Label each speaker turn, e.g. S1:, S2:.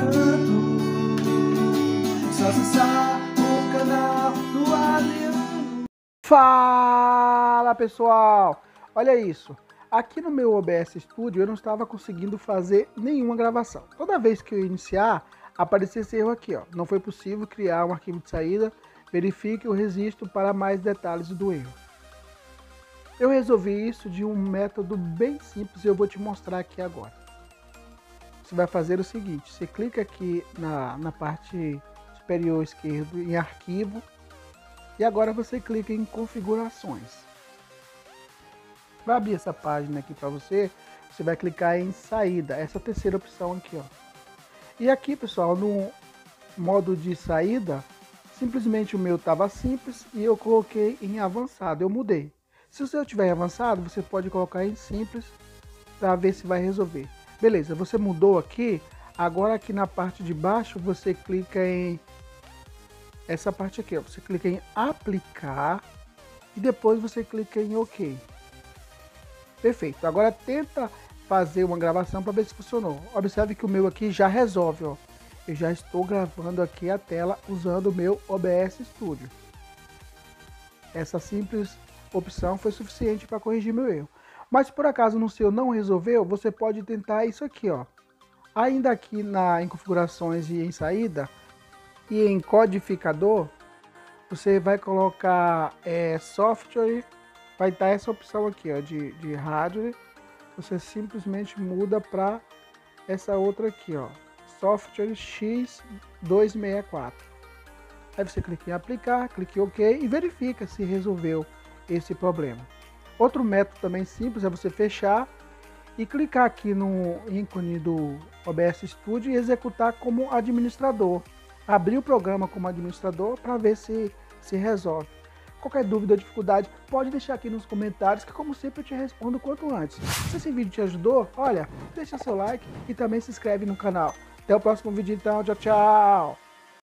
S1: tanto. Só acessar o canal do.
S2: Fala pessoal! Olha isso. Aqui no meu OBS Studio eu não estava conseguindo fazer nenhuma gravação. Toda vez que eu iniciar, aparecia esse erro aqui, ó. Não foi possível criar um arquivo de saída. Verifique o registro para mais detalhes do erro. Eu resolvi isso de um método bem simples e eu vou te mostrar aqui agora. Você vai fazer o seguinte, você clica aqui na, na parte superior esquerdo em arquivo e agora você clica em configurações. Vai abrir essa página aqui para você, você vai clicar em saída, essa terceira opção aqui, ó. E aqui, pessoal, no modo de saída, simplesmente o meu estava simples e eu coloquei em avançado, eu mudei. Se o seu tiver avançado, você pode colocar em simples para ver se vai resolver. Beleza, você mudou aqui. Agora aqui na parte de baixo você clica em essa parte aqui, ó. Você clica em aplicar e depois você clica em OK. Perfeito. Agora tenta fazer uma gravação para ver se funcionou. Observe que o meu aqui já resolve, ó. Eu já estou gravando aqui a tela usando o meu OBS Studio. Essa simples opção foi suficiente para corrigir meu erro. Mas por acaso no seu não resolveu, você pode tentar isso aqui, ó. Ainda aqui na, em configurações e em saída e em codificador, você vai colocar é, software, vai estar essa opção aqui, ó, de, de hardware. Você simplesmente muda para essa outra aqui, ó, software X264. Aí você clica em aplicar, clique em OK e verifica se resolveu esse problema. Outro método também simples é você fechar e clicar aqui no ícone do OBS Studio e executar como administrador. Abrir o programa como administrador para ver se se resolve. Qualquer dúvida ou dificuldade, pode deixar aqui nos comentários que como sempre eu te respondo quanto antes. Se esse vídeo te ajudou, olha, deixa seu like e também se inscreve no canal. Até o próximo vídeo então, tchau, tchau!